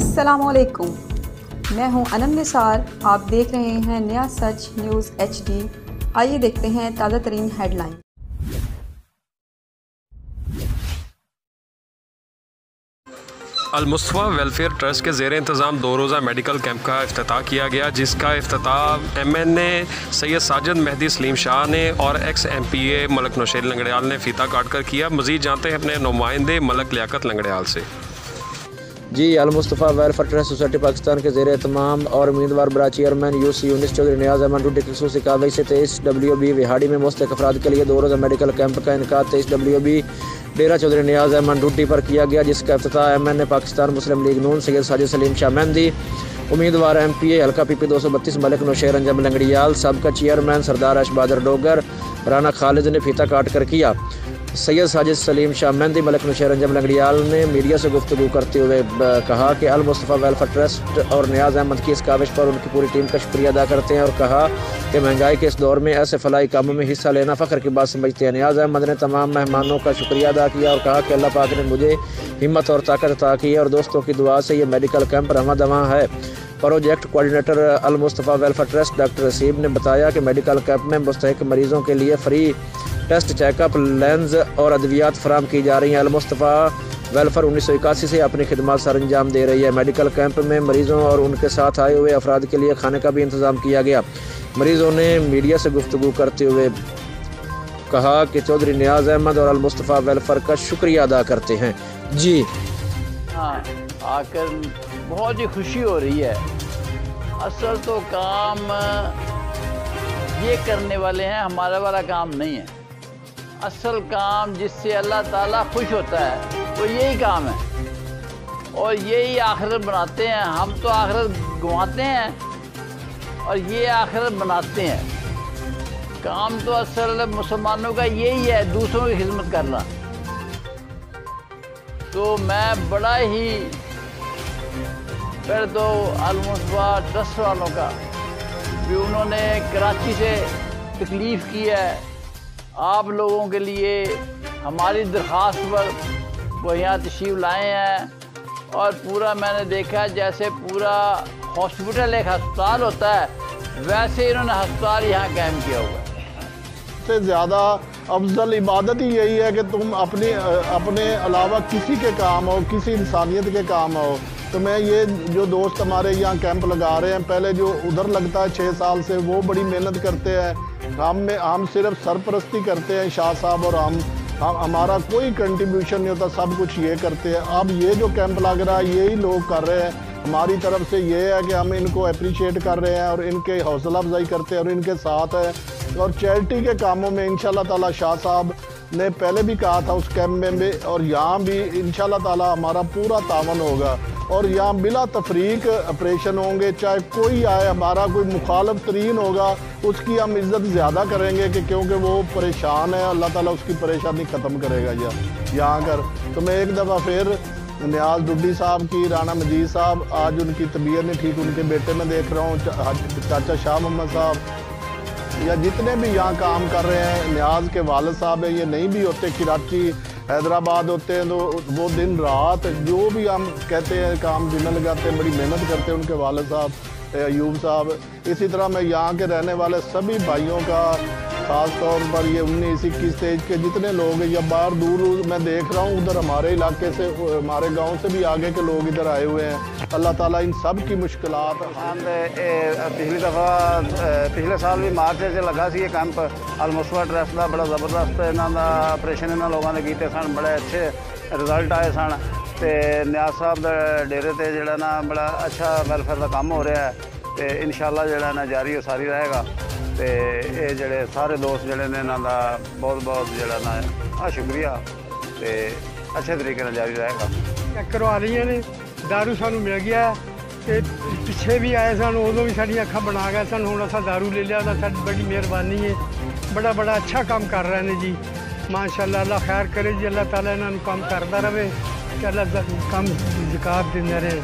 असलकुम मैं हूँ अनम निसार। आप देख रहे हैं नया सच न्यूज़ एच डी आइए देखते हैं ताज़ा तरीन हेडलाइन। अलमुस्तफ़ा वेलफेयर ट्रस्ट के जेर इंतज़ाम दो रोज़ा मेडिकल कैंप का अफ्ताह किया गया, जिसका अफ्ताह M N A Syed Sajid Mehdi Salim Shah ने और ex M P A Malik Nausher Langrial ने फीता काट कर किया। मज़ीद जानते हैं अपने नुमाइंदे मलक लियाकत लंगड़ियाल से। जी Almustafa welfare trust society Pakistan के जेर तमाम और उम्मीदवार बरा चेयरमैन यूसी यूनिस चौधरी नियाज अहमद की खसूसी कार्रवाई से तेईस डब्ल्यू बी विहाड़ी में मुस्तक अफराद के लिए दो रोज़ा मेडिकल कैंप का इनका तेईस W B Dera Chaudhry Niaz Ahmed duty पर किया गया, जिसका अफ्ताह M N A Pakistan Muslim League Noon Syed Sajid Salim Shah Mehdi, उम्मीदवार एम पी ए हल्का पी पी दो सौ बत्तीस, मलिक नौशेर अंजम लंगड़ियाल, सबका चेयरमैन सरदार अशबादर डोगर, राना खालिद ने फीता काट कर किया। सैयद साजिद सलीम शाह मेहंदी मलिक नशर अंजम लंगड़ियाल ने मीडिया से गुफ्तु करते हुए कहा कि अल मुस्तफ़ा वेलफेयर ट्रस्ट और न्याज अहमद की इस काविश पर उनकी पूरी टीम का शुक्रिया अदा करते हैं और कहा कि महँगाई के इस दौर में ऐसे फलाई कामों में हिस्सा लेना फ़ख्र की बात समझते हैं। न्याज अहमद ने तमाम मेहमानों का शुक्रिया अदा किया और कहा कि अल्लाह पाक ने मुझे हिम्मत और ताकत अता की और दोस्तों की दुआ से ये मेडिकल कैंप रवा दवा है। Project coordinator Al Mustafa welfare trust doctor Raseeb ने बताया कि मेडिकल कैंप में मुस्तक मरीज़ों के लिए फ्री टेस्ट चेकअप, लेंस और अद्वियात फराम की जा रही हैं। अलमुस्तफ़ा वेलफेयर उन्नीस सौ इक्यासी से अपनी खदमात सर अंजाम दे रही है। मेडिकल कैंप में मरीज़ों और उनके साथ आए हुए अफराद के लिए खाने का भी इंतज़ाम किया गया। मरीज़ों ने मीडिया से गुफ्तु करते हुए कहा कि चौधरी नियाज अहमद और अलमुस्तफ़ा वेलफेयर का शुक्रिया अदा करते हैं। जी। हाँ आकर बहुत ही खुशी हो रही है। असल तो काम ये करने वाले हैं, हमारा वाला काम नहीं है। असल काम जिससे अल्लाह ताला खुश होता है, वो यही काम है। और यही आखिरत बनाते हैं। हम तो आखिरत गंवाते हैं और ये आखिरत बनाते हैं। काम तो असल मुसलमानों का यही है, दूसरों की खिदमत करना। तो मैं बड़ा ही, फिर तो अलमुसबा ट्रस्ट वालों का भी उन्होंने कराची से तकलीफ़ की है। आप लोगों के लिए हमारी दरख्वास्त पर वो यहाँ तशीफ लाए हैं और पूरा मैंने देखा जैसे पूरा हॉस्पिटल एक अस्पताल होता है, वैसे इन्होंने अस्पताल यहाँ कायम किया हुआ है। सबसे ज़्यादा अफजल इबादत ही यही है कि तुम अपने अपने अलावा किसी के काम हो, किसी इंसानियत के काम हो। तो मैं ये जो दोस्त हमारे यहाँ कैंप लगा रहे हैं, पहले जो उधर लगता है छः साल से, वो बड़ी मेहनत करते हैं। हम में, हम सिर्फ़ सरपरस्ती करते हैं शाह साहब और हम हम, हमारा कोई कंट्रीब्यूशन नहीं होता, सब कुछ ये करते हैं। अब ये जो कैंप लग रहा है, यही लोग कर रहे हैं। हमारी तरफ़ से ये है कि हम इनको अप्रिशिएट कर रहे हैं और इनके हौसला अफजाई करते हैं और इनके साथ हैं। और चैरिटी के कामों में इन ताला शाह साहब ने पहले भी कहा था उस कैंप में भी, और यहाँ भी इन ताला हमारा पूरा तावन होगा। और यहाँ बिला तफरीक ऑपरेशन होंगे, चाहे कोई आए, हमारा कोई मुखालफ तरीन होगा, उसकी हम इज़्ज़त ज़्यादा करेंगे कि क्योंकि वो परेशान है, अल्लाह ताला उसकी परेशानी ख़त्म करेगा यहाँ यहाँ कर तो मैं एक दफ़ा फिर न्याज डुड्डी साहब की राना मजीद साहब, आज उनकी तबीयत नहीं ठीक, उनके बेटे में देख रहा हूँ चाचा शाह मोहम्मद साहब, या जितने भी यहाँ काम कर रहे हैं, न्याज के वालद साहब हैं, ये नहीं भी होते कराची हैदराबाद होते हैं तो वो दिन रात जो भी हम कहते हैं काम जिन्हें लगाते हैं, बड़ी मेहनत करते हैं उनके वाले साहब, अयूब साहब। इसी तरह मैं यहाँ के रहने वाले सभी भाइयों का ख़ास तौर पर ये उन्नीस, इक्कीस स्टेज के जितने लोग या बाहर दूर मैं देख रहा हूँ, उधर हमारे इलाके से हमारे गाँव से भी आगे के लोग इधर आए हुए हैं। अल्लाह ताला इन सब की मुश्किल पिछली दफ़ा पिछले साल भी मार्च से लगा सी कैंप अलमुसवा ट्रस्ट का बड़ा ज़बरदस्त इन्हों ऑपरेशन इन्होंने लोगों ने किए सन बड़े अच्छे रिज़ल्ट आए सन तो न्याज साहब डेरे से जोड़ा ना बड़ा अच्छा वेलफेयर का काम हो रहा है तो इन शाला जोड़ा ना जारी सारी रहेगा ਤੇ ਇਹ ਜਿਹੜੇ ਸਾਰੇ ਦੋਸਤ ਜਿਹੜੇ ਨੇ ਇਹਨਾਂ ਦਾ ਬਹੁਤ ਬਹੁਤ ਜਿਹੜਾ ਨਾ ਆ ਸ਼ੁਕਰੀਆ ਤੇ ਅੱਛੇ ਤਰੀਕੇ ਨਾਲ ਜਾਰੀ ਰਹੇਗਾ ਕਰਵਾ ਲਈਆਂ ਨੇ दारू ਸਾਨੂੰ ਮਿਲ ਗਿਆ ਤੇ ਪਿੱਛੇ ਵੀ ਆਏ ਸਨ ਉਦੋਂ ਵੀ ਸਾਡੀਆਂ ਅੱਖਾਂ ਬਣਾ ਗਏ ਸਨ ਹੁਣ ਅਸਾਂ दारू ਲੈ ਲਿਆ ਤਾਂ ਸਾਡੀ ਬੜੀ ਮਿਹਰਬਾਨੀ ਹੈ ਬੜਾ ਬੜਾ ਅੱਛਾ ਕੰਮ ਕਰ ਰਹੇ ਨੇ ਜੀ ਮਾਸ਼ਾਅੱਲਾ ਅੱਲਾ ਖੈਰ ਕਰੇ ਜੀ ਅੱਲਾਹ ਤਾਲਾ ਇਹਨਾਂ ਨੂੰ ਕੰਮ ਕਰਦਾ ਰਵੇ ਕਿ ਅੱਲਾ ਕੰਮ ਜ਼ਿਕਾਤ ਦਿੰਦੇ ਰਹੇ